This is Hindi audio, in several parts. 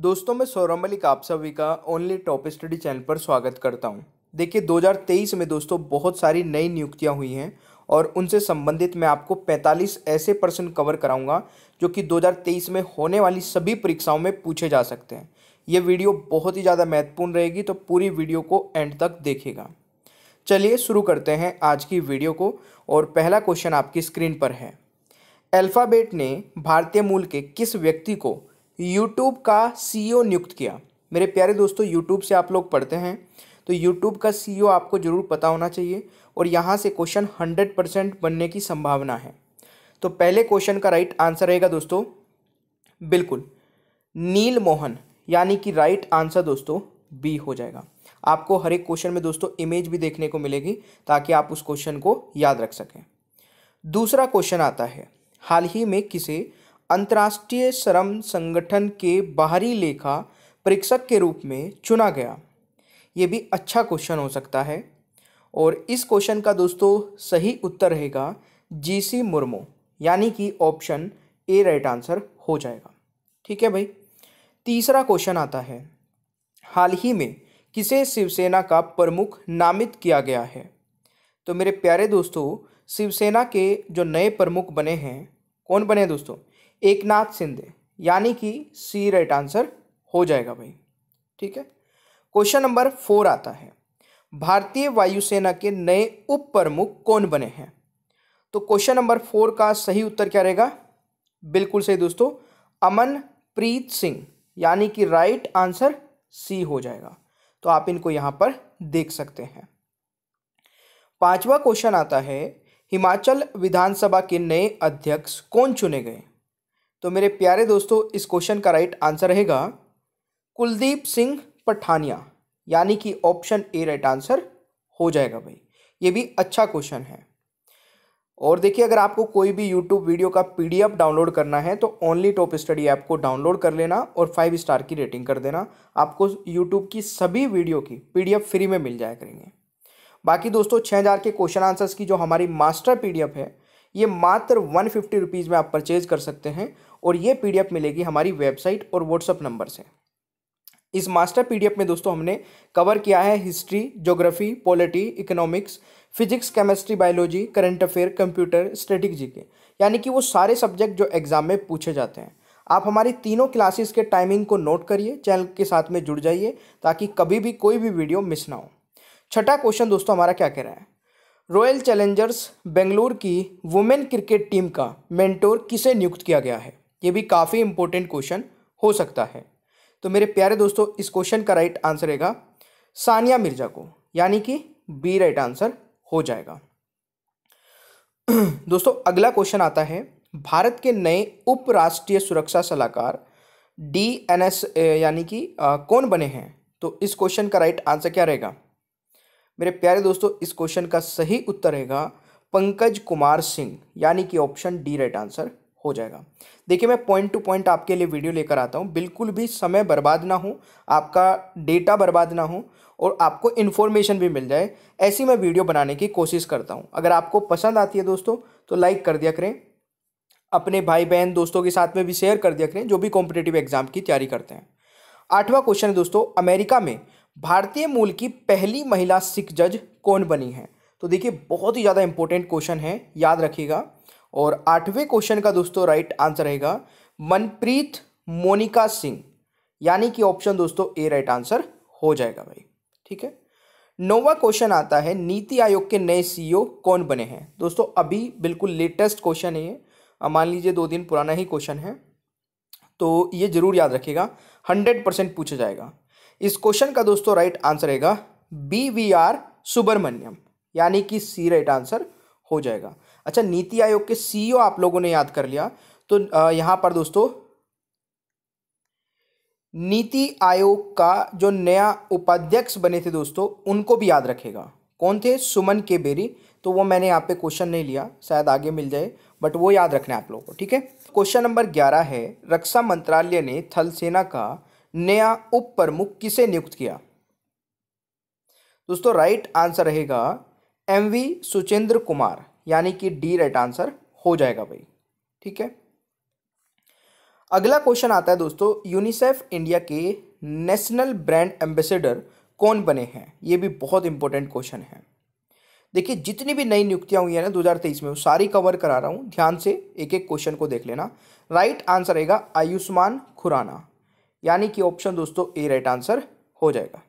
दोस्तों, मैं सौरभ मलिक आप सभी का ओनली टॉप स्टडी चैनल पर स्वागत करता हूँ। देखिए 2023 में दोस्तों बहुत सारी नई नियुक्तियाँ हुई हैं और उनसे संबंधित मैं आपको 45 ऐसे प्रश्न कवर कराऊँगा जो कि 2023 में होने वाली सभी परीक्षाओं में पूछे जा सकते हैं। ये वीडियो बहुत ही ज़्यादा महत्वपूर्ण रहेगी तो पूरी वीडियो को एंड तक देखेगा चलिए शुरू करते हैं आज की वीडियो को और पहला क्वेश्चन आपकी स्क्रीन पर है। अल्फ़ाबेट ने भारतीय मूल के किस व्यक्ति को यूट्यूब का सीईओ नियुक्त किया। मेरे प्यारे दोस्तों यूट्यूब से आप लोग पढ़ते हैं तो यूट्यूब का सीईओ आपको ज़रूर पता होना चाहिए और यहाँ से क्वेश्चन हंड्रेड परसेंट बनने की संभावना है। तो पहले क्वेश्चन का राइट आंसर रहेगा दोस्तों, बिल्कुल, नील मोहन, यानी कि राइट आंसर दोस्तों बी हो जाएगा। आपको हर एक क्वेश्चन में दोस्तों इमेज भी देखने को मिलेगी, ताकि आप उस क्वेश्चन को याद रख सकें। दूसरा क्वेश्चन आता है, हाल ही में किसे अंतर्राष्ट्रीय श्रम संगठन के बाहरी लेखा परीक्षक के रूप में चुना गया। ये भी अच्छा क्वेश्चन हो सकता है। और इस क्वेश्चन का दोस्तों सही उत्तर रहेगा जी सी मुर्मू, यानी कि ऑप्शन ए राइट आंसर हो जाएगा। ठीक है भाई? तीसरा क्वेश्चन आता है। हाल ही में किसे शिवसेना का प्रमुख नामित किया गया है? तो मेरे प्यारे दोस्तों, शिवसेना के जो नए प्रमुख बने हैं, कौन बने दोस्तों? एक नाथ शिंदे। यानी कि सी राइट आंसर हो जाएगा भाई। ठीक है? क्वेश्चन नंबर फोर आता है। भारतीय वायुसेना के नए उप प्रमुख कौन बने हैं? तो क्वेश्चन नंबर फोर का सही उत्तर क्या रहेगा? बिल्कुल सही दोस्तों अमन प्रीत सिंह। यानी कि राइट आंसर सी हो जाएगा। तो आप इनको यहाँ पर देख सकते हैं। पांचवा क्वेश्चन आता है, हिमाचल विधानसभा के नए अध्यक्ष कौन चुने गए? तो मेरे प्यारे दोस्तों, इस क्वेश्चन का राइट आंसर रहेगा कुलदीप सिंह पठानिया। यानी कि ऑप्शन ए राइट आंसर हो जाएगा भाई। ये भी अच्छा क्वेश्चन है। और देखिए, अगर आपको कोई भी यूट्यूब वीडियो का पीडीएफ डाउनलोड करना है तो ओनली टॉप स्टडी ऐप को डाउनलोड कर लेना और फाइव स्टार की रेटिंग कर देना। आपको यूट्यूब की सभी वीडियो की पीडीएफ फ्री में मिल जाया करेंगे। बाकी दोस्तों छः हज़ार के क्वेश्चन आंसर्स की जो हमारी मास्टर पीडीएफ है, ये मात्र वन फिफ्टी रुपीज़ में आप परचेज कर सकते हैं। और ये पीडीएफ मिलेगी हमारी वेबसाइट और व्हाट्सअप नंबर से इस मास्टर पीडीएफ में दोस्तों हमने कवर किया है history geography polity economics physics chemistry biology current affair computer static K यानी कि वो सारे सब्जेक्ट जो एग्ज़ाम में पूछे जाते हैं। आप हमारी तीनों क्लासेस के टाइमिंग को नोट करिए चैनल के साथ में जुड़ जाइए ताकि कभी भी कोई भी वीडियो मिस ना हो। छठा क्वेश्चन दोस्तों हमारा क्या कह रहा है? रॉयल चैलेंजर्स बेंगलुरु की वुमेन क्रिकेट टीम का मेंटोर किसे नियुक्त किया गया है? ये भी काफ़ी इंपॉर्टेंट क्वेश्चन हो सकता है। तो मेरे प्यारे दोस्तों, इस क्वेश्चन का राइट आंसर रहेगा सानिया मिर्ज़ा को, यानी कि बी राइट आंसर हो जाएगा। दोस्तों, अगला क्वेश्चन आता है, भारत के नए उपराष्ट्रीय सुरक्षा सलाहकार डी एन एस यानी कि कौन बने हैं? तो इस क्वेश्चन का राइट आंसर क्या रहेगा? मेरे प्यारे दोस्तों, इस क्वेश्चन का सही उत्तर रहेगा पंकज कुमार सिंह, यानी कि ऑप्शन डी राइट आंसर हो जाएगा। देखिए, मैं पॉइंट टू पॉइंट आपके लिए वीडियो लेकर आता हूँ। बिल्कुल भी समय बर्बाद ना हो, आपका डेटा बर्बाद ना हो और आपको इन्फॉर्मेशन भी मिल जाए। ऐसी मैं वीडियो बनाने की कोशिश करता हूँ। अगर आपको पसंद आती है दोस्तों तो लाइक कर दिया करें। अपने भाई बहन दोस्तों के साथ में भी शेयर कर दिया करें, जो भी कॉम्पिटेटिव एग्ज़ाम की तैयारी करते हैं। आठवां क्वेश्चन है दोस्तों, अमेरिका में भारतीय मूल की पहली महिला सिख जज कौन बनी है? तो देखिए, बहुत ही ज़्यादा इंपॉर्टेंट क्वेश्चन है, याद रखिएगा। और आठवें क्वेश्चन का दोस्तों राइट आंसर रहेगा, मनप्रीत मोनिका सिंह। यानी कि ऑप्शन दोस्तों ए राइट आंसर हो जाएगा भाई। ठीक है? नौवा क्वेश्चन आता है, नीति आयोग के नए सीईओ कौन बने हैं? दोस्तों, अभी बिल्कुल लेटेस्ट क्वेश्चन है ये। मान लीजिए दो दिन पुराना ही क्वेश्चन है। तो ये ज़रूर याद रखिएगा हंड्रेड परसेंट पूछा जाएगा। इस क्वेश्चन का दोस्तों राइट आंसर रहेगा बी वी आर सुब्रमण्यम। यानी कि सी राइट आंसर हो जाएगा। अच्छा नीति आयोग के सीईओ आप लोगों ने याद कर लिया। तो यहाँ पर दोस्तों, नीति आयोग का जो नया उपाध्यक्ष बने थे दोस्तों, उनको भी याद रखेगा। कौन थे? सुमन के बेरी तो वो मैंने यहाँ पे क्वेश्चन नहीं लिया, शायद आगे मिल जाए, बट वो याद रखना आप लोगों को, ठीक है? क्वेश्चन नंबर ग्यारह है, रक्षा मंत्रालय ने थल सेना का नया उप प्रमुख किसे नियुक्त किया? दोस्तों, राइट आंसर रहेगा एम वी सुचेंद्र कुमार। यानी कि डी राइट आंसर हो जाएगा भाई, ठीक है? अगला क्वेश्चन आता है दोस्तों, यूनिसेफ इंडिया के नेशनल ब्रांड एम्बेसडर कौन बने हैं? ये भी बहुत इंपॉर्टेंट क्वेश्चन है। देखिए, जितनी भी नई नियुक्तियाँ हुई है ना 2023 में, वो सारी कवर करा रहा हूँ। ध्यान से एक एक क्वेश्चन को देख लेना। राइट आंसर रहेगा आयुष्मान खुराना। यानी कि ऑप्शन दोस्तों ए राइट आंसर हो जाएगा।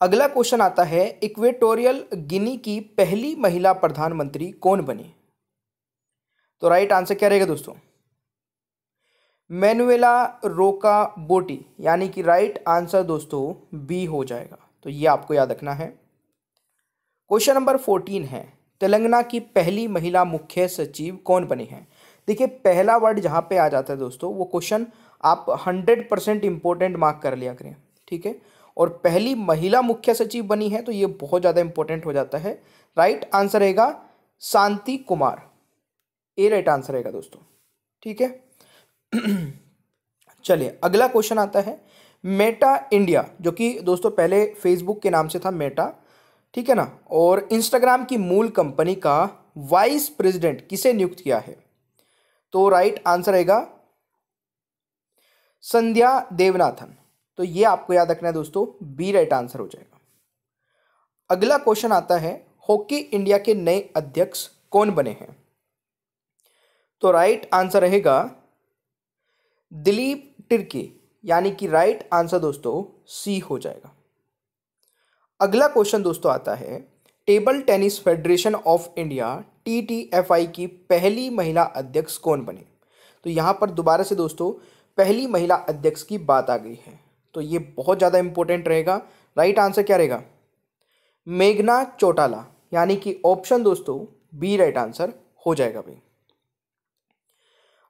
अगला क्वेश्चन आता है, इक्वेटोरियल गिनी की पहली महिला प्रधानमंत्री कौन बनी? तो राइट आंसर क्या रहेगा दोस्तों? मैनुएला रोका बोटी, यानी कि राइट आंसर दोस्तों बी हो जाएगा। तो ये आपको याद रखना है। क्वेश्चन नंबर फोर्टीन है, तेलंगाना की पहली महिला मुख्य सचिव कौन बनी है? देखिए, पहला वर्ड जहाँ पे आ जाता है दोस्तों, वो क्वेश्चन आप हंड्रेड परसेंट इंपॉर्टेंट मार्क कर लिया करें, ठीक है? और पहली महिला मुख्य सचिव बनी है तो ये बहुत ज़्यादा इंपॉर्टेंट हो जाता है। राइट आंसर रहेगा Shanti Kumar. A right answer रहेगा दोस्तों। ठीक है? चलिए, अगला क्वेश्चन आता है। मेटा इंडिया जो कि दोस्तों पहले फेसबुक के नाम से था मेटा ठीक है ना? और इंस्टाग्राम की मूल कंपनी का वाइस प्रेसिडेंट किसे नियुक्त किया है? तो राइट आंसर रहेगा संध्या देवनाथन। तो ये आपको याद रखना है दोस्तों बी राइट आंसर हो जाएगा। अगला क्वेश्चन आता है हॉकी इंडिया के नए अध्यक्ष कौन बने हैं? तो राइट आंसर रहेगा दिलीप टिर्की, यानी कि राइट आंसर दोस्तों सी हो जाएगा। अगला क्वेश्चन दोस्तों आता है Table Tennis Federation of India T T F I की पहली महिला अध्यक्ष कौन बने? तो यहाँ पर दोबारा से दोस्तों, पहली महिला अध्यक्ष की बात आ गई है। तो ये बहुत ज़्यादा इंपॉर्टेंट रहेगा। राइट आंसर क्या रहेगा? मेघना चौटाला, यानी कि ऑप्शन दोस्तों बी राइट आंसर हो जाएगा भाई।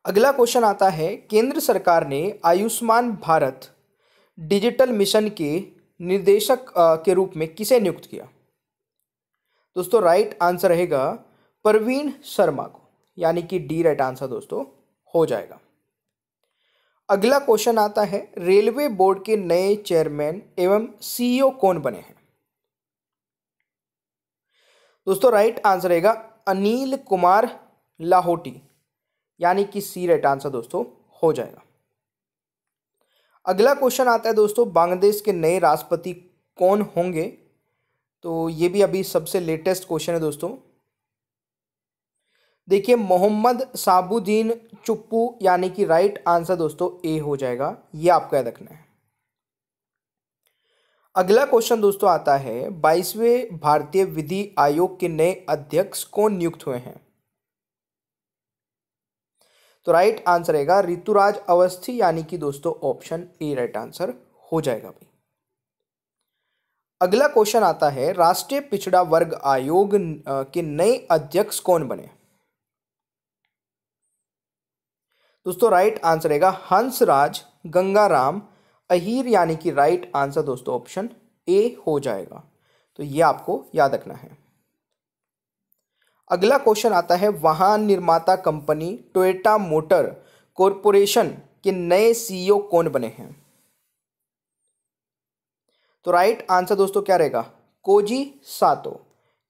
अगला क्वेश्चन आता है, केंद्र सरकार ने आयुष्मान भारत डिजिटल मिशन के निर्देशक के रूप में किसे नियुक्त किया? दोस्तों राइट आंसर रहेगा, प्रवीण शर्मा को, यानी कि डी राइट आंसर दोस्तों, हो जाएगा। अगला क्वेश्चन आता है, रेलवे बोर्ड के नए चेयरमैन एवं सीईओ कौन बने हैं? दोस्तों राइट आंसर रहेगा अनिल कुमार लाहौटी। यानी कि सी राइट आंसर दोस्तों, हो जाएगा। अगला क्वेश्चन आता है दोस्तों, बांग्लादेश के नए राष्ट्रपति कौन होंगे? तो ये भी अभी सबसे लेटेस्ट क्वेश्चन है दोस्तों। देखिए, मोहम्मद साबुद्दीन चुप्पू, यानी कि राइट आंसर दोस्तों ए हो जाएगा। ये आपको याद रखना है। अगला क्वेश्चन दोस्तों आता है, बाईसवें भारतीय विधि आयोग के नए अध्यक्ष कौन नियुक्त हुए हैं? तो राइट आंसर रहेगा, ऋतुराज अवस्थी, यानी कि दोस्तों ऑप्शन ए राइट आंसर हो जाएगा भाई। अगला क्वेश्चन आता है, राष्ट्रीय पिछड़ा वर्ग आयोग के नए अध्यक्ष कौन बने? दोस्तों राइट आंसर रहेगा हंसराज गंगाराम। अहीर यानी कि राइट आंसर दोस्तों ऑप्शन ए हो जाएगा। तो ये आपको याद रखना है। अगला क्वेश्चन आता है वाहन निर्माता कंपनी टोयोटा मोटर कॉरपोरेशन के नए सीईओ कौन बने हैं? तो राइट आंसर दोस्तों क्या रहेगा? कोजी सातो।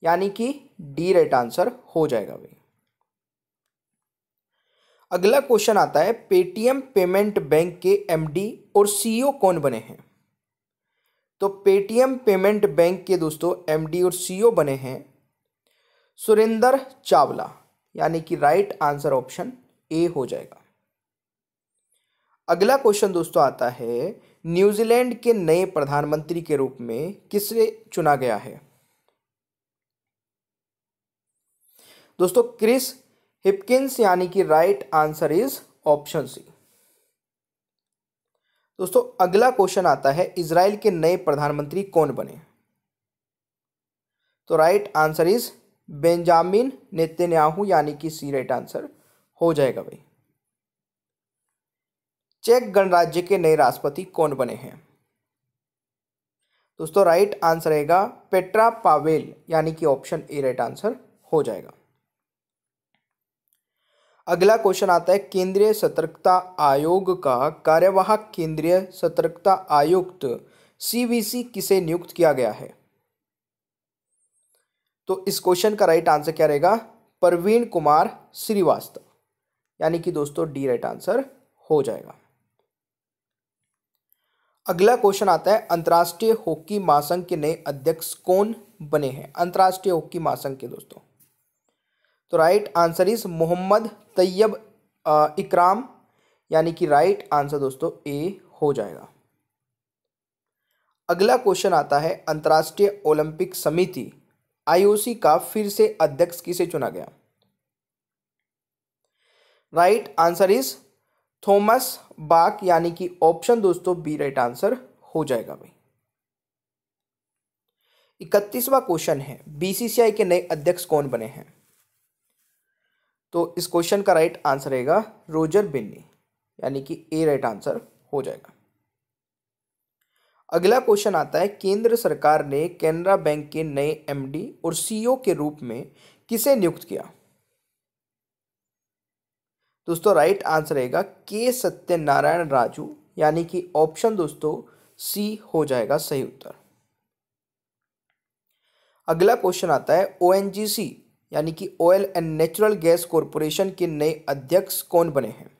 यानी कि डी राइट आंसर हो जाएगा भाई। अगला क्वेश्चन आता है, पेटीएम पेमेंट बैंक के एमडी और सीईओ कौन बने हैं? तो पेटीएम पेमेंट बैंक के दोस्तों एमडी और सीईओ बने हैं सुरेंद्र चावला। यानी कि राइट आंसर ऑप्शन ए हो जाएगा। अगला क्वेश्चन दोस्तों आता है, न्यूजीलैंड के नए प्रधानमंत्री के रूप में किसे चुना गया है? दोस्तों, क्रिस हिपकिंस यानी कि right answer is option C. दोस्तों, अगला क्वेश्चन आता है इसराइल के नए प्रधानमंत्री कौन बने? तो right answer is Benjamin Netanyahu, यानी कि सी राइट आंसर हो जाएगा भाई। चेक गणराज्य के नए राष्ट्रपति कौन बने हैं? दोस्तों, राइट आंसर रहेगा पेट्रा पावेल, यानी कि ऑप्शन ए राइट आंसर हो जाएगा। अगला क्वेश्चन आता है, केंद्रीय सतर्कता आयोग का कार्यवाहक केंद्रीय सतर्कता आयुक्त सीवीसी किसे नियुक्त किया गया है? तो इस क्वेश्चन का राइट आंसर क्या रहेगा? प्रवीण कुमार श्रीवास्तव। यानी कि दोस्तों, डी राइट आंसर हो जाएगा। अगला क्वेश्चन आता है, अंतर्राष्ट्रीय हॉकी महासंघ के नए अध्यक्ष कौन बने हैं? अंतर्राष्ट्रीय हॉकी महासंघ के दोस्तों। तो right answer is Mohamed Tayeb Ikram यानी कि राइट आंसर दोस्तों ए हो जाएगा। अगला क्वेश्चन आता है अंतर्राष्ट्रीय ओलंपिक समिति आईओसी का फिर से अध्यक्ष किसे चुना गया? Right answer is Thomas Bach यानी कि ऑप्शन दोस्तों बी राइट आंसर हो जाएगा भाई। इकतीसवा क्वेश्चन है बीसीसीआई के नए अध्यक्ष कौन बने हैं? तो इस क्वेश्चन का राइट आंसर रहेगा रोजर बिन्नी यानी कि ए राइट आंसर हो जाएगा। अगला क्वेश्चन आता है, केंद्र सरकार ने कैनरा बैंक के नए एमडी और सीईओ के रूप में किसे नियुक्त किया? दोस्तों राइट आंसर रहेगा के सत्यनारायण राजू, यानी कि ऑप्शन दोस्तों सी हो जाएगा सही उत्तर। अगला क्वेश्चन आता है ओ यानी कि Oil and Natural Gas Corporation के नए अध्यक्ष कौन बने हैं?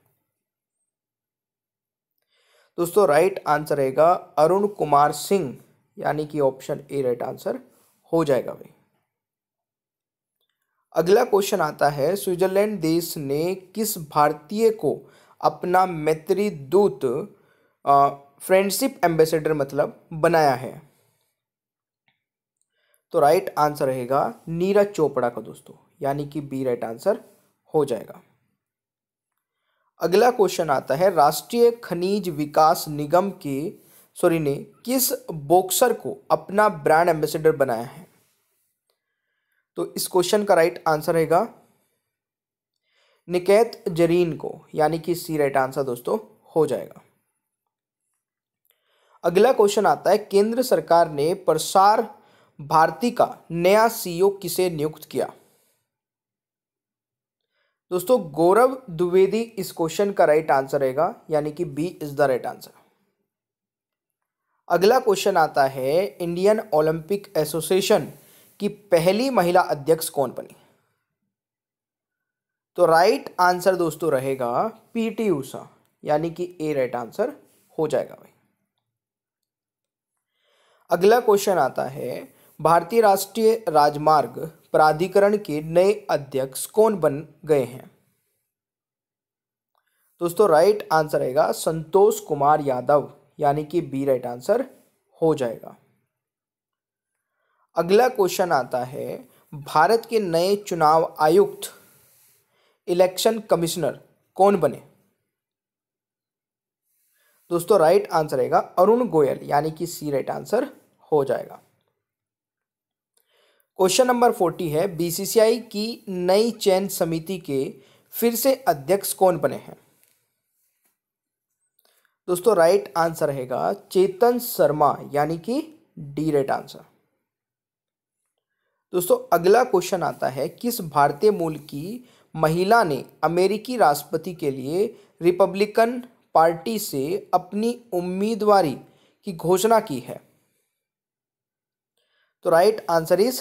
दोस्तों राइट आंसर रहेगा अरुण कुमार सिंह। यानी कि ऑप्शन ए राइट आंसर हो जाएगा भाई। अगला क्वेश्चन आता है, स्विट्जरलैंड देश ने किस भारतीय को अपना मैत्री दूत फ्रेंडशिप एम्बेसडर मतलब बनाया है? तो राइट आंसर रहेगा नीरज चोपड़ा का दोस्तों, यानी कि बी राइट आंसर हो जाएगा। अगला क्वेश्चन आता है राष्ट्रीय खनिज विकास निगम के सॉरी ने किस बॉक्सर को अपना ब्रांड एम्बेसडर बनाया है? तो इस क्वेश्चन का राइट आंसर रहेगा निकेत जरीन को, यानी कि सी राइट आंसर दोस्तों, हो जाएगा। अगला क्वेश्चन आता है केंद्र सरकार ने प्रसार भारती का नया सीईओ किसे नियुक्त किया? दोस्तों, गौरव द्विवेदी इस क्वेश्चन का राइट आंसर रहेगा, यानी कि B is the right answer अगला क्वेश्चन आता है इंडियन ओलंपिक एसोसिएशन की पहली महिला अध्यक्ष कौन बनी? तो राइट आंसर दोस्तों रहेगा पीटी उषा यानी कि ए राइट आंसर हो जाएगा भाई। अगला क्वेश्चन आता है भारतीय राष्ट्रीय राजमार्ग प्राधिकरण के नए अध्यक्ष कौन बन गए हैं? दोस्तों राइट आंसर रहेगा संतोष कुमार यादव, यानी कि बी राइट आंसर हो जाएगा। अगला क्वेश्चन आता है, भारत के नए चुनाव आयुक्त इलेक्शन कमिश्नर कौन बने? दोस्तों राइट आंसर रहेगा अरुण गोयल, यानी कि सी राइट आंसर हो जाएगा। क्वेश्चन नंबर फोर्टी है, बीसीसीआई की नई चयन समिति के फिर से अध्यक्ष कौन बने हैं? दोस्तों राइट आंसर रहेगा चेतन शर्मा, यानी कि डी राइट आंसर दोस्तों, अगला क्वेश्चन आता है, किस भारतीय मूल की महिला ने अमेरिकी राष्ट्रपति के लिए रिपब्लिकन पार्टी से अपनी उम्मीदवारी की घोषणा की है? तो right answer is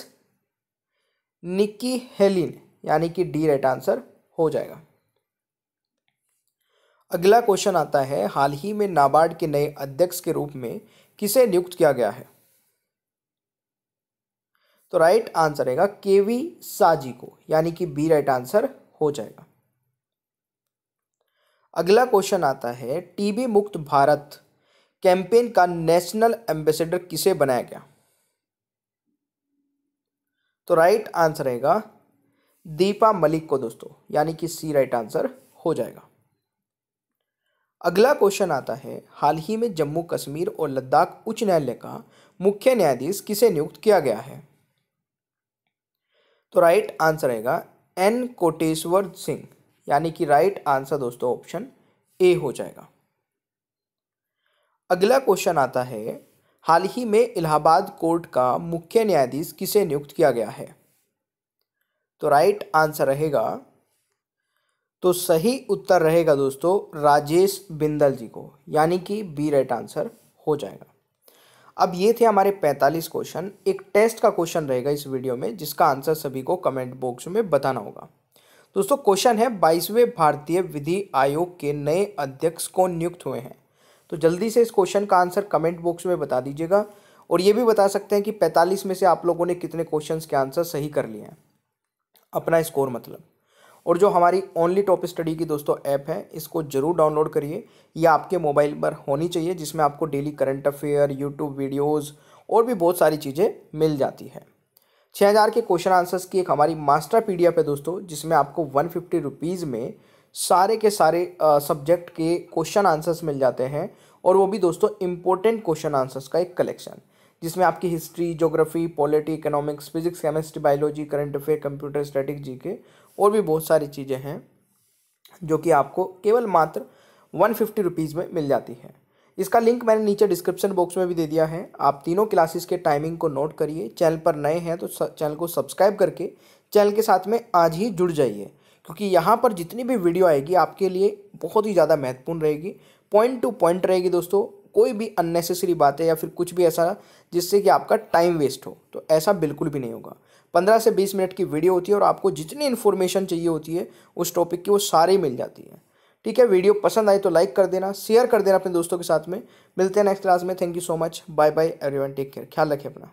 Nikki Haley, यानी कि डी राइट आंसर हो जाएगा। अगला क्वेश्चन आता है, हाल ही में नाबार्ड के नए अध्यक्ष के रूप में किसे नियुक्त किया गया है? तो राइट आंसर रहेगा केवी साजी को, यानी कि बी राइट आंसर हो जाएगा। अगला क्वेश्चन आता है, टीबी मुक्त भारत कैंपेन का नेशनल एम्बेसडर किसे बनाया गया? तो राइट आंसर रहेगा दीपा मलिक को दोस्तों, यानी कि सी राइट आंसर हो जाएगा। अगला क्वेश्चन आता है, हाल ही में जम्मू कश्मीर और लद्दाख उच्च न्यायालय का मुख्य न्यायाधीश किसे नियुक्त किया गया है? तो राइट आंसर रहेगा एन कोटेश्वर सिंह, यानी कि राइट आंसर दोस्तों ऑप्शन ए हो जाएगा। अगला क्वेश्चन आता है हाल ही में इलाहाबाद कोर्ट का मुख्य न्यायाधीश किसे नियुक्त किया गया है? तो राइट आंसर रहेगा तो सही उत्तर रहेगा दोस्तों राजेश बिंदल जी को, यानी कि बी राइट आंसर हो जाएगा। अब ये थे हमारे 45 क्वेश्चन एक टेस्ट का क्वेश्चन रहेगा इस वीडियो में, जिसका आंसर सभी को कमेंट बॉक्स में बताना होगा। दोस्तों क्वेश्चन है बाईसवें भारतीय विधि आयोग के नए अध्यक्ष कौन नियुक्त हुए हैं? तो जल्दी से इस क्वेश्चन का आंसर कमेंट बॉक्स में बता दीजिएगा और ये भी बता सकते हैं कि 45 में से आप लोगों ने कितने क्वेश्चंस के आंसर सही कर लिए हैं। अपना स्कोर मतलब। और जो हमारी ओनली टॉप स्टडी की दोस्तों ऐप है, इसको ज़रूर डाउनलोड करिए। ये आपके मोबाइल पर होनी चाहिए, जिसमें आपको daily current affair YouTube videos और भी बहुत सारी चीज़ें मिल जाती है। छः हज़ार के क्वेश्चन आंसर्स की एक हमारी मास्टर पी है दोस्तों, जिसमें आपको वन फिफ्टी रुपीज़ में सारे के सारे सब्जेक्ट के क्वेश्चन आंसर्स मिल जाते हैं और वो भी दोस्तों इंपॉर्टेंट क्वेश्चन आंसर्स का एक कलेक्शन जिसमें आपकी history geography polity economics physics chemistry biology current affair computer static G K और भी बहुत सारी चीज़ें हैं, जो कि आपको केवल मात्र वन फिफ्टी रुपीज़ में मिल जाती है। इसका लिंक मैंने नीचे डिस्क्रिप्शन बॉक्स में भी दे दिया है। आप तीनों क्लासेस के टाइमिंग को नोट करिए। चैनल पर नए हैं तो चैनल को सब्सक्राइब करके चैनल के साथ में आज ही जुड़ जाइए। क्योंकि यहाँ पर जितनी भी वीडियो आएगी आपके लिए बहुत ही ज़्यादा महत्वपूर्ण रहेगी। पॉइंट टू पॉइंट रहेगी दोस्तों, कोई भी अननेसेसरी बात या फिर कुछ भी ऐसा जिससे कि आपका टाइम वेस्ट हो तो ऐसा बिल्कुल भी नहीं होगा। पंद्रह से बीस मिनट की वीडियो होती है और आपको जितनी इन्फॉर्मेशन चाहिए होती है, उस टॉपिक की वो सारी मिल जाती है। ठीक है वीडियो पसंद आई तो लाइक कर देना शेयर कर देना अपने दोस्तों के साथ में। मिलते हैं नेक्स्ट क्लास में। Thank you so much bye bye everyone take care ख्याल रखें अपना।